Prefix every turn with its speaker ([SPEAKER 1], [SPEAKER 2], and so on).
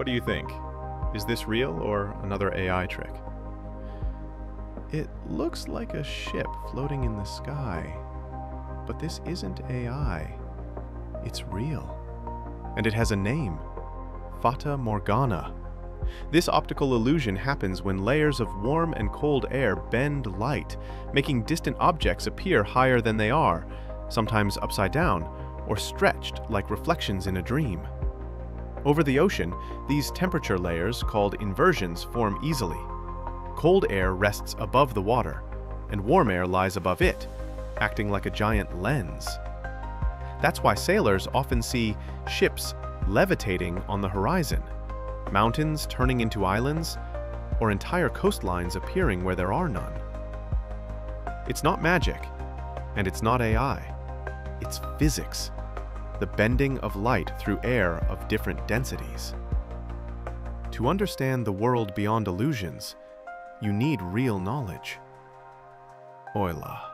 [SPEAKER 1] What do you think? Is this real or another AI trick? It looks like a ship floating in the sky. But this isn't AI. It's real. And it has a name Fata Morgana. This optical illusion happens when layers of warm and cold air bend light, making distant objects appear higher than they are, sometimes upside down, or stretched like reflections in a dream. Over the ocean, these temperature layers, called inversions, form easily. Cold air rests above the water, and warm air lies above it, acting like a giant lens. That's why sailors often see ships levitating on the horizon, mountains turning into islands, or entire coastlines appearing where there are none. It's not magic, and it's not AI. It's physics, the bending of light through air of different densities. To understand the world beyond illusions, you need real knowledge. OYLA.